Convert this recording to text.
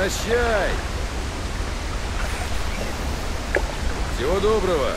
Прощай! Всего доброго!